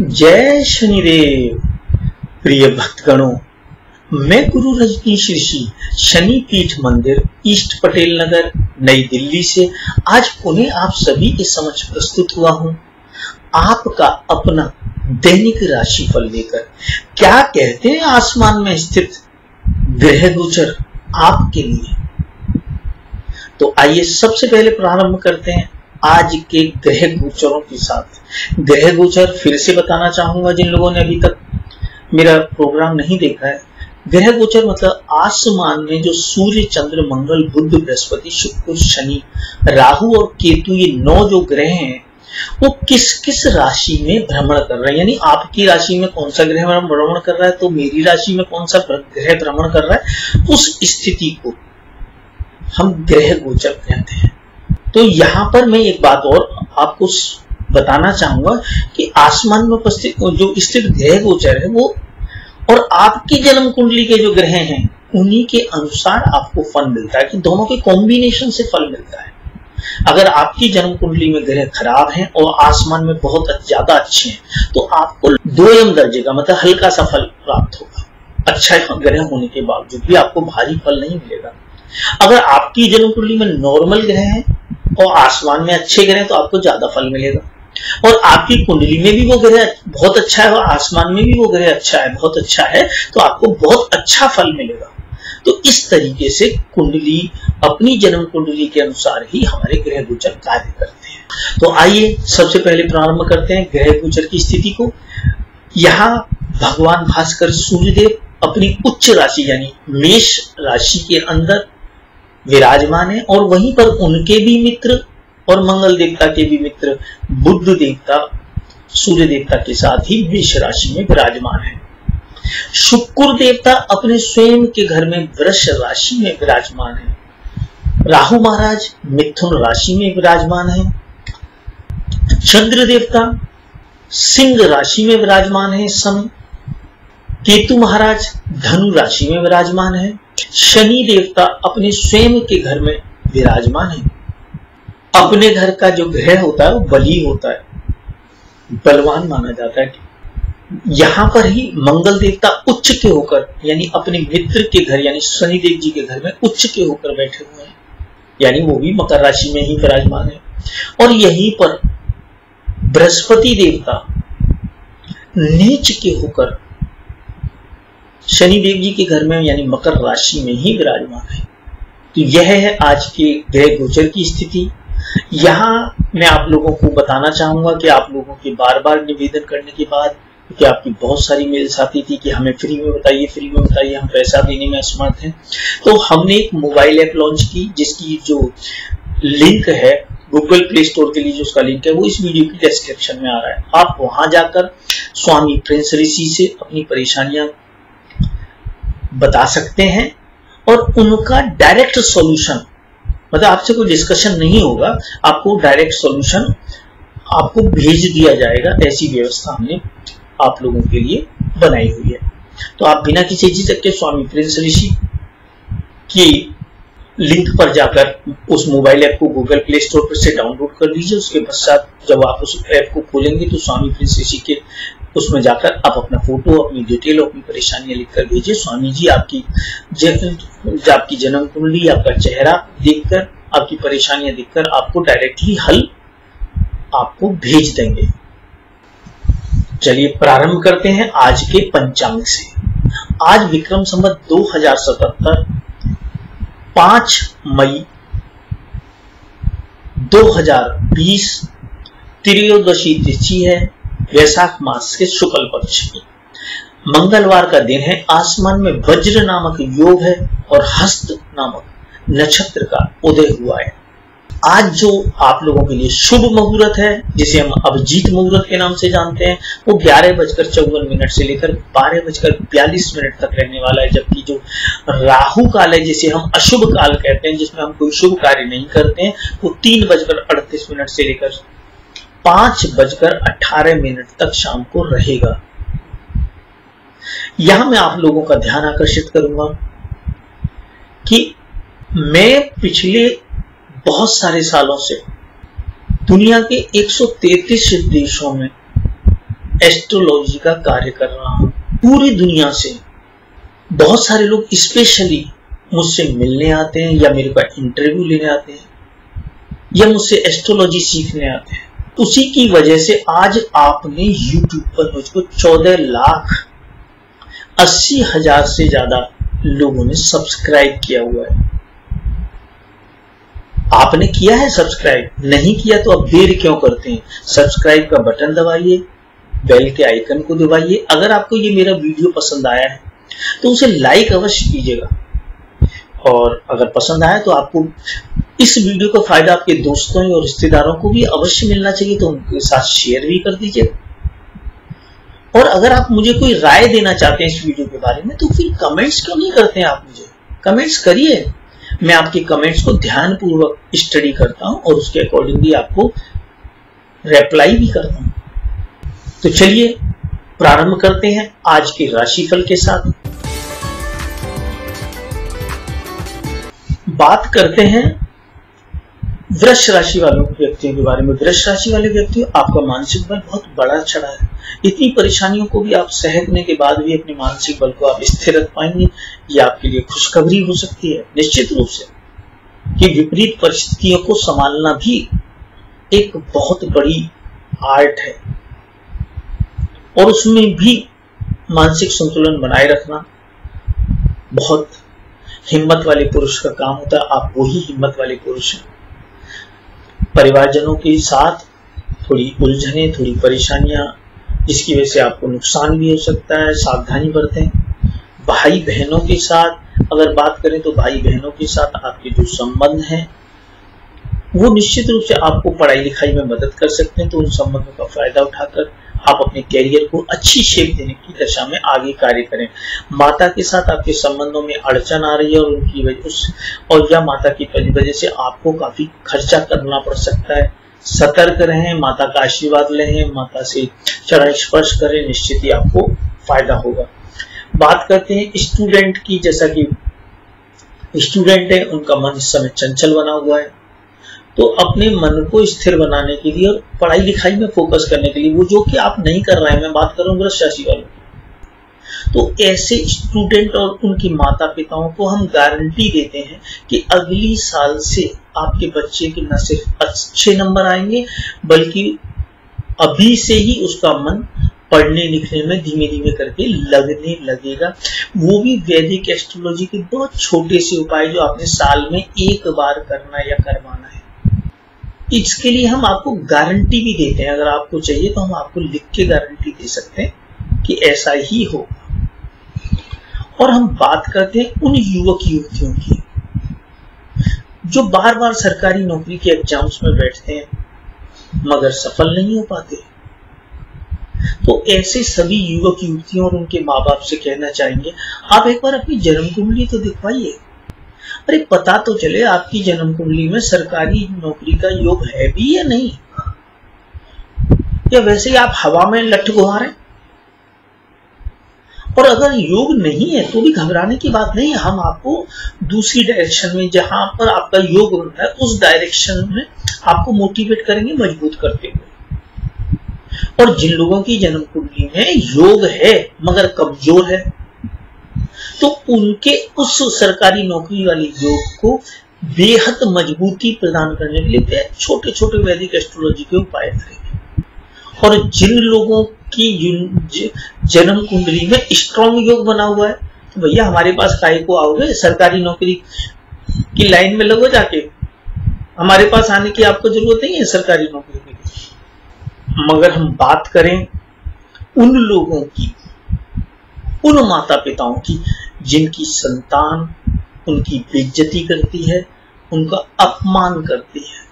जय शनिदेव, प्रिय भक्तगणों, मैं गुरु रजनीश ऋषि शनि पीठ मंदिर, ईस्ट पटेल नगर, नई दिल्ली से आज पुनः आप सभी के समक्ष प्रस्तुत हुआ हूँ। आपका अपना दैनिक राशि फल लेकर क्या कहते हैं आसमान में स्थित ग्रह गोचर आपके लिए? तो आइए सबसे पहले प्रारंभ करते हैं। आज के ग्रह गोचरों के साथ। ग्रह गोचर फिर से बताना चाहूँगा जिन लोगों ने अभी तक मेरा प्रोग्राम नहीं देखा है। ग्रह गोचर मतलब आसमान में जो सूर्य, चंद्र, मंगल बुद्ध बृहस्पति, शुक्र, शनि, राहु और केतु, ये नौ जो ग्रह हैं, वो किस किस राशि में भ्रमण कर रहे हैं? यानी आपकी राशि में कौन सा ग्रह भ्रमण कर रहा है तो मेरी राशि में कौन सा ग्रह भ्रमण कर रहा है? उस स्थिति को हम ग्रह गोचर कहते हैं। तो यहाँ पर मैं एक बात और आपको बताना चाहूँगा कि आसमान में उपस्थित जो स्थित ग्रह गोचर है वो और आपकी जन्म कुंडली के जो ग्रह हैं, उन्हीं के अनुसार आपको फल मिलता है कि दोनों के कॉम्बिनेशन से फल मिलता है। अगर आपकी जन्म कुंडली में ग्रह खराब हैं और आसमान में बहुत ज़्यादा अच्छे हैं तो आपको दो एम दर्जे का मतलब हल्का सा फल प्राप्त होगा। अच्छा ग्रह होने के बावजूद भी आपको भारी फल नहीं मिलेगा। अगर आपकी जन्म कुंडली में नॉर्मल ग्रह है और आसमान में अच्छे ग्रह तो आपको ज़्यादा फल मिलेगा। और आपकी कुंडली में भी वो ग्रह बहुत अच्छा है और आसमान में भी वो ग्रह अच्छा है, बहुत अच्छा है तो आपको बहुत अच्छा फल मिलेगा। तो इस तरीके से कुंडली, अपनी जन्म कुंडली के अनुसार ही हमारे ग्रह गोचर कार्य करते हैं। तो आइए सबसे पहले प्रारंभ करते हैं ग्रह गोचर की स्थिति को। यहाँ भगवान भास्कर सूर्यदेव अपनी उच्च राशि यानी मेष राशि के अंदर विराजमान है और वहीं पर उनके भी मित्र और मंगल देवता के भी मित्र, बुद्ध देवता, सूर्य देवता के साथ ही मेष राशि में विराजमान है। शुक्र देवता अपने स्वयं के घर में वृक्ष राशि में विराजमान है। राहु महाराज मिथुन राशि में विराजमान है। चंद्र देवता सिंह राशि में विराजमान है। समय केतु महाराज धनु राशि में विराजमान है। शनि देवता अपने स्वयं के घर में विराजमान है। अपने घर का जो ग्रह होता है, वो बली होता है। बलवान माना जाता है यहाँ पर ही मंगल देवता उच्च के होकर, यानी अपने मित्र के घर, यानी शनिदेव जी के घर में उच्च के होकर बैठे हुए हैं। यानी वो भी मकर राशि में ही विराजमान है। और यहीं पर बृहस्पति देवता नीच के होकर शनिदेव जी के घर में, यानी मकर राशि में ही विराजमान है। तो यह है आज के ग्रह गोचर की स्थिति। यहाँ मैं आप लोगों को बताना चाहूँगा कि आप लोगों के बार बार निवेदन करने के बाद, क्योंकि आपकी बहुत सारी मेल्स आती थी कि हमें फ्री में बताइए, फ्री में बताइए, हम पैसा देने में असमर्थ हैं। तो हमने एक मोबाइल ऐप लॉन्च की, जिसकी जो लिंक है, गूगल प्ले स्टोर के लिए जो उसका लिंक है, वो इस वीडियो की डिस्क्रिप्शन में आ रहा है। आप वहाँ जाकर स्वामी प्रिंस ऋषि से अपनी परेशानियाँ बता सकते हैं और उनका डायरेक्ट सॉल्यूशन मतलब आपसे कोई डिस्कशन नहीं होगा, आपको डायरेक्ट सॉल्यूशन आपको भेज दिया जाएगा, ऐसी व्यवस्था हमने आप लोगों के लिए बनाई हुई है। तो आप बिना किसी झिझक के स्वामी प्रिंस ऋषि की लिंक पर जाकर उस मोबाइल ऐप को गूगल प्ले स्टोर पर से डाउनलोड कर लीजिए, उसके पश्चात जब आप उस ऐप को खोलेंगे तो स्वामी प्रिंस ऋषि के उसमें जाकर आप अपना फ़ोटो, अपनी डिटेल अपनी परेशानियाँ लिखकर भेजिए। स्वामी जी आपकी आपकी जन्म कुंडली, आपका चेहरा देखकर, आपकी परेशानियाँ देखकर आपको डायरेक्टली हल आपको भेज देंगे। चलिए प्रारंभ करते हैं आज के पंचांग से। आज विक्रम संवत दो हज़ार सतहत्तर, पाँच मई 2020 त्रयोदशी तिथि है। वैशाख मास के शुक्ल पक्ष की। मंगलवार का दिन है, आसमान में वज्र नामक योग है और हस्त नामक नक्षत्र का उदय हुआ है। आज जो आप लोगों के लिए शुभ मुहूर्त है, जिसे हम अभिजीत मुहूर्त के नाम से जानते हैं, वो ग्यारह बजकर चौवन मिनट से लेकर बारह बजकर बयालीस मिनट तक रहने वाला है, जबकि जो राहु काल है, जिसे हम अशुभ काल कहते हैं, जिसमें हम कोई शुभ कार्य नहीं करते हैं, वो तीन बजकर अड़तीस मिनट से लेकर पाँच बजकर अठारह मिनट तक शाम को रहेगा। यहाँ मैं आप लोगों का ध्यान आकर्षित करूँगा कि मैं पिछले बहुत सारे सालों से दुनिया के 133 देशों में एस्ट्रोलॉजी का कार्य कर रहा हूँ। पूरी दुनिया से बहुत सारे लोग स्पेशली मुझसे मिलने आते हैं या मेरे पास इंटरव्यू लेने आते हैं या मुझसे एस्ट्रोलॉजी सीखने आते हैं। उसी की वजह से आज आपने YouTube पर मुझको चौदह लाख अस्सी हज़ार से ज़्यादा लोगों ने सब्सक्राइब किया हुआ है। आपने किया है सब्सक्राइब नहीं किया तो अब देर क्यों करते हैं? सब्सक्राइब का बटन दबाइए बेल के आइकन को दबाइए। अगर आपको ये मेरा वीडियो पसंद आया है तो उसे लाइक अवश्य कीजिएगा। और अगर पसंद आए तो आपको इस वीडियो का फ़ायदा आपके दोस्तों और रिश्तेदारों को भी अवश्य मिलना चाहिए तो उनके साथ शेयर भी कर दीजिए। और अगर आप मुझे कोई राय देना चाहते हैं इस वीडियो के बारे में तो फिर कमेंट्स क्यों नहीं करते हैं आप मुझे? कमेंट्स करिए। मैं आपके कमेंट्स को ध्यानपूर्वक स्टडी करता हूँ और उसके अकॉर्डिंगली आपको रिप्लाई भी करता हूँ। तो चलिए, प्रारंभ करते हैं आज के राशिफल के साथ। बात करते हैं वृक्ष राशि वालों व्यक्तियों के बारे में। वृक्ष राशि वाले व्यक्ति आपका मानसिक बल बहुत बड़ा चढ़ा है। इतनी परेशानियों को भी आप सहने के बाद भी अपने मानसिक बल को आप स्थिर रख पाएँगे, ये आपके लिए खुशखबरी हो सकती है, निश्चित रूप से। कि विपरीत परिस्थितियों को संभालना भी एक बहुत बड़ी आर्ट है। और उसमें भी मानसिक संतुलन बनाए रखना बहुत हिम्मत वाले पुरुष का काम होता है, आप वही हिम्मत वाले पुरुष हैं। परिवारजनों के साथ थोड़ी उलझने, थोड़ी परेशानियाँ, जिसकी वजह से आपको नुकसान भी हो सकता है, सावधानी बरतें। भाई बहनों के साथ अगर बात करें तो भाई बहनों के साथ आपके जो संबंध हैं, वो निश्चित रूप से आपको पढ़ाई लिखाई में मदद कर सकते हैं तो उन संबंधों का फ़ायदा उठाकर आप अपने कैरियर को अच्छी शेप देने की दशा में आगे कार्य करें। माता के साथ आपके संबंधों में अड़चन आ रही है और उनकी वजह उस और या माता की वजह से आपको काफ़ी खर्चा करना पड़ सकता है। सतर्क रहें, माता का आशीर्वाद लें, माता से चरण स्पर्श करें, निश्चित ही आपको फ़ायदा होगा। बात करते हैं स्टूडेंट की, जैसा कि स्टूडेंट है, उनका मन इस समय चंचल बना हुआ है। तो अपने मन को स्थिर बनाने के लिए और पढ़ाई लिखाई में फोकस करने के लिए, वो जो कि आप नहीं कर रहे हैं, मैं बात कर रहा हूँ राशि वालों तो ऐसे स्टूडेंट और उनके माता पिताओं को हम गारंटी देते हैं कि अगली साल से आपके बच्चे के न सिर्फ़ अच्छे नंबर आएँगे, बल्कि अभी से ही उसका मन पढ़ने लिखने में धीमे धीमे करके लगने लगेगा। वो भी वैदिक एस्ट्रोलॉजी के बहुत छोटे से उपाय जो आपने साल में एक बार करना या करवाना है। इसके लिए हम आपको गारंटी भी देते हैं। अगर आपको चाहिए तो हम आपको लिख के गारंटी दे सकते हैं कि ऐसा ही हो और हम बात करते हैं उन युवक युवतियों की। जो बार बार सरकारी नौकरी के एग्ज़ाम्स में बैठते हैं, मगर सफल नहीं हो पाते। तो ऐसे सभी युवक युवतियों और उनके माँ बाप से कहना चाहेंगे, आप एक बार अपनी जन्म कुंडली तो दिखवाइए। अरे पता तो चले आपकी जन्म कुंडली में सरकारी नौकरी का योग है भी या नहीं? या वैसे ही आप हवा में लठ गुहा रहे और अगर योग नहीं है तो भी घबराने की बात नहीं हम आपको दूसरी डायरेक्शन में जहाँ पर आपका योग बनता है, उस डायरेक्शन में आपको मोटिवेट करेंगे, मज़बूत करते हुए। और जिन लोगों की जन्म कुंडली में योग है, मगर कमज़ोर है तो उनके उस सरकारी नौकरी वाली योग को बेहद मजबूती प्रदान करने के लिए छोटे छोटे वैदिक एस्ट्रोलॉजी के उपाय करेंगे। और जिन लोगों की जन्म कुंडली में स्ट्रॉन्ग योग बना हुआ है तो भैया हमारे पास काय को आओगे? सरकारी नौकरी की लाइन में लगो जाके। हमारे पास आने की आपको ज़रूरत नहीं है सरकारी नौकरी के लिए। मगर हम बात करें उन लोगों की, उन माता पिताओं की जिनकी संतान उनकी बेज्जती करती है, उनका अपमान करती है।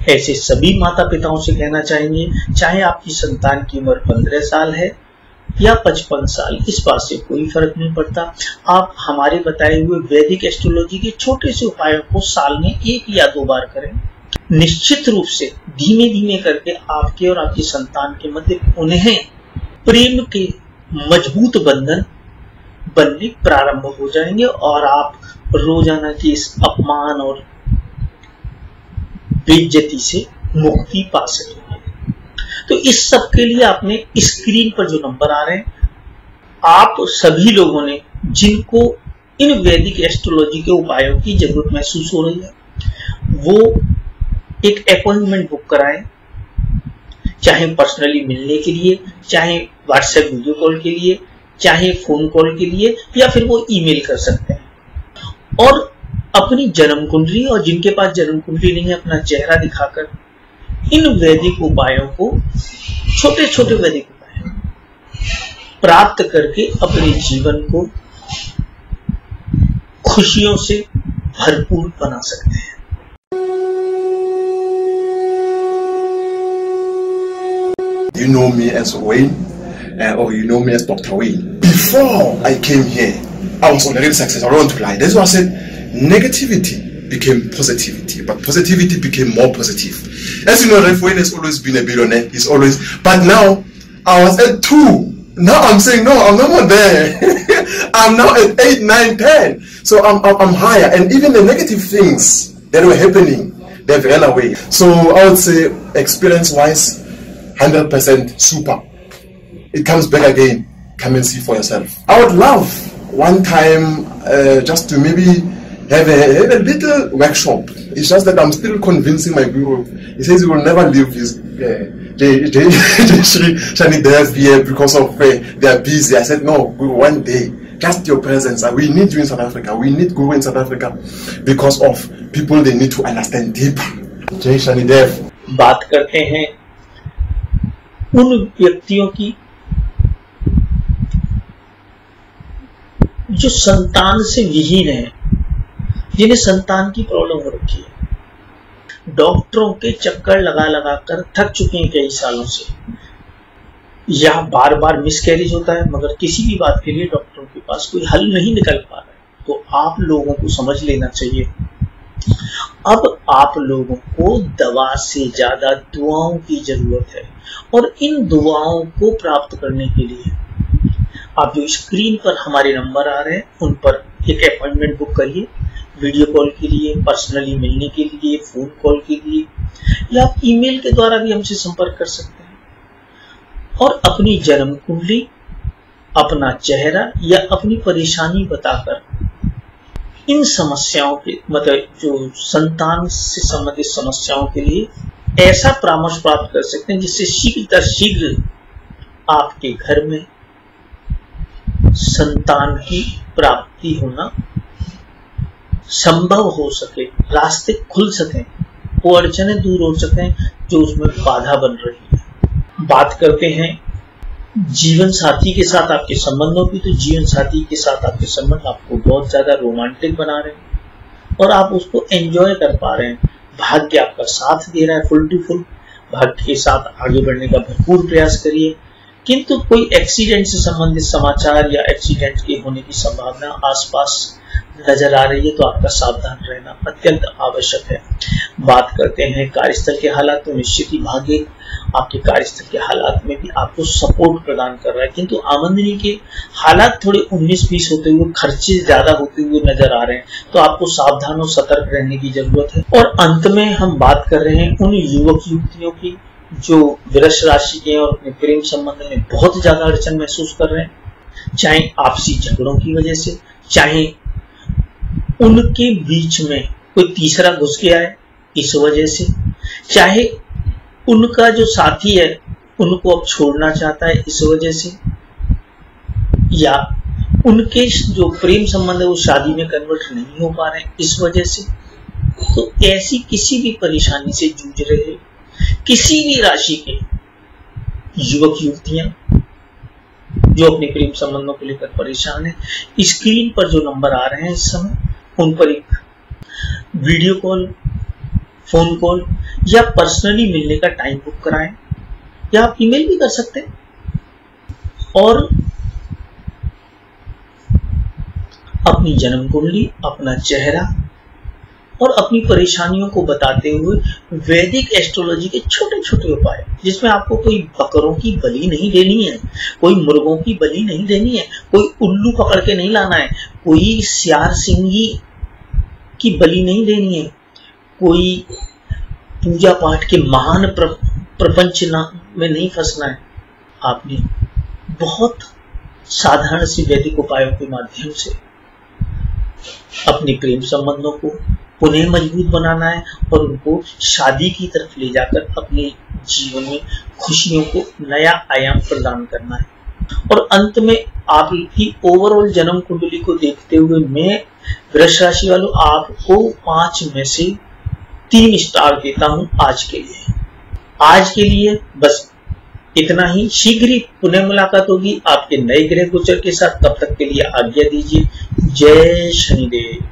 ऐसे सभी माता पिताओं से कहना चाहेंगे, चाहे आपकी संतान की उम्र पंद्रह साल है या पचपन साल, इस बात से कोई फ़र्क नहीं पड़ता। आप हमारे बताए हुए वैदिक एस्ट्रोलॉजी के छोटे से उपायों को साल में एक या दो बार करें। निश्चित रूप से धीमे धीमे करके आपके और आपकी संतान के मध्य उन्हें प्रेम के मज़बूत बंधन बनने प्रारंभ हो जाएँगे और आप रोज़ाना की इस अपमान और बेइज्जती से मुक्ति पा सकेंगे। तो इस सब के लिए आपने स्क्रीन पर जो नंबर आ रहे हैं, आप सभी लोगों ने जिनको इन वैदिक एस्ट्रोलॉजी के उपायों की ज़रूरत महसूस हो रही है, वो एक अपॉइंटमेंट बुक कराएँ, चाहे पर्सनली मिलने के लिए, चाहे व्हाट्सएप वीडियो कॉल के लिए चाहे फ़ोन कॉल के लिए या फिर वो ईमेल कर सकते हैं। और अपनी जन्म कुंडली और जिनके पास जन्म कुंडली नहीं है अपना चेहरा दिखाकर इन वैदिक उपायों को छोटे छोटे वैदिक उपाय प्राप्त करके अपने जीवन को खुशियों से भरपूर बना सकते हैं। You know me as Wayne, uh, or you know me as Dr. Wayne. Before I came here, I was already successful. I want to lie. That's why I said negativity became positivity, but positivity became more positive. As you know, Ref Wayne has always been a billionaire. He's always, but now I was at two. Now I'm saying no, I'm no more there. I'm now at eight, nine, ten. So I'm, I'm, I'm higher, and even the negative things that were happening, they've ran away. So I would say, experience-wise, 100% super It comes back again. Come and see for yourself. I would love one time uh, just to maybe have a, have a little workshop. It's just that I'm still convincing my guru. He says he will never leave his uh, Shani Dev here because of uh, they are busy. I said, no, guru, one day, just your presence. Uh, we need you in South Africa. We need guru in South Africa because of people they need to understand deeper. Jai Shani Dev. बात करते हैं उन व्यक्तियों की जो संतान से विहीन है, जिन्हें संतान की प्रॉब्लम हो रखी है। डॉक्टरों के चक्कर लगा लगा कर थक चुके हैं कई सालों से। या बार बार मिसकैरेज होता है, मगर किसी भी बात के लिए डॉक्टरों के पास कोई हल नहीं निकल पा रहा है। तो आप लोगों को समझ लेना चाहिए। अब आप लोगों को दवा से ज़्यादा दुआओं की ज़रूरत है, और इन दुआओं को प्राप्त करने के लिए आप जो स्क्रीन पर हमारे नंबर आ रहे हैं, उन पर एक अपॉइंटमेंट बुक करिए वीडियो कॉल के लिए पर्सनली मिलने के लिए फ़ोन कॉल के लिए, या आप ईमेल के द्वारा भी हमसे संपर्क कर सकते हैं। और अपनी जन्म कुंडली, अपना चेहरा या अपनी परेशानी बताकर इन समस्याओं के मतलब जो संतान से संबंधित समस्याओं के लिए ऐसा परामर्श प्राप्त कर सकते हैं जिससे शीघ्र शीघ्र आपके घर में संतान की प्राप्ति होना संभव हो सके, रास्ते खुल सके वो अड़चने दूर हो सके, जो उसमें बाधा बन रही है। बात करते हैं, जीवन साथी के साथ आपके संबंधों की तो जीवन साथी के साथ आपके संबंध आपको बहुत ज़्यादा रोमांटिक बना रहे हैं, और आप उसको एंजॉय कर पा रहे हैं। भाग्य आपका साथ दे रहा है फुल टू फुल भाग्य के साथ आगे बढ़ने का भरपूर प्रयास करिए। किंतु कोई एक्सीडेंट से संबंधित समाचार या एक्सीडेंट के होने की संभावना आसपास नज़र आ रही है तो आपका सावधान रहना अत्यंत आवश्यक है। बात करते हैं कार्यस्थल के हालात तो निश्चित ही भाग्य आपके कार्यस्थल के हालात में भी आपको सपोर्ट प्रदान कर रहा है। किंतु आमदनी के हालात थोड़े उन्नीस बीस होते हुए, खर्चे ज़्यादा होते हुए नज़र आ रहे हैं तो आपको सावधान और सतर्क रहने की ज़रूरत है। और अंत में हम बात कर रहे हैं उन युवक युवतियों की जो वृक्ष राशि के और अपने प्रेम संबंध में बहुत ज़्यादा अड़चन महसूस कर रहे हैं, चाहे आपसी झगड़ों की वजह से, चाहे उनके बीच में कोई तीसरा घुस गया है इस वजह से, चाहे उनका जो साथी है, उनको अब छोड़ना चाहता है इस वजह से, या उनके जो प्रेम संबंध है, वो शादी में कन्वर्ट नहीं हो पा रहे इस वजह से तो ऐसी किसी भी परेशानी से जूझ रहे किसी भी राशि के युवक, युवतियाँ, जो अपने प्रेम संबंधों को लेकर परेशान है स्क्रीन पर जो नंबर आ रहे हैं इस समय, उन पर एक वीडियो कॉल फ़ोन कॉल या पर्सनली मिलने का टाइम बुक कराएँ। या आप ईमेल भी कर सकते हैं। और अपनी जन्म कुंडली, अपना चेहरा और अपनी परेशानियों को बताते हुए वैदिक एस्ट्रोलॉजी के छोटे छोटे उपाय, जिसमें आपको कोई बकरों की बलि नहीं देनी है, कोई मुर्गों की बलि नहीं देनी है, कोई उल्लू पकड़ के नहीं लाना है, कोई सियार सिंगी की बलि नहीं देनी है, कोई पूजा पाठ के महान प्रपंच में नहीं फंसना है। आपने बहुत साधारण सी वैदिक उपायों के माध्यम से अपने प्रेम संबंधों को पुनः मज़बूत बनाना है और उनको शादी की तरफ़ ले जाकर अपने जीवन में खुशियों को नया आयाम प्रदान करना है। और अंत में आपकी ओवरऑल जन्म कुंडली को देखते हुए मैं वृक्ष राशि वालों आपको पाँच में से तीन स्टार देता हूँ आज के लिए। आज के लिए बस इतना ही। शीघ्र ही पुनः मुलाकात होगी। आपके नए ग्रह गोचर के साथ। तब तक के लिए आज्ञा दीजिए। जय शनिदेव।